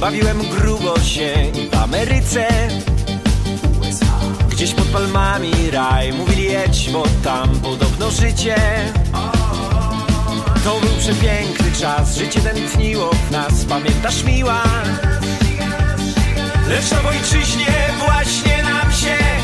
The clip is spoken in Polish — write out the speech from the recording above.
Bawiłem grubo się w Ameryce. Gdzieś pod palmami raj. Mówili jedź, bo tam podobno życie. To był przepiękny czas. Życie tętniło w nas. Pamiętasz miła? Lecz na ojczyźnie właśnie nam się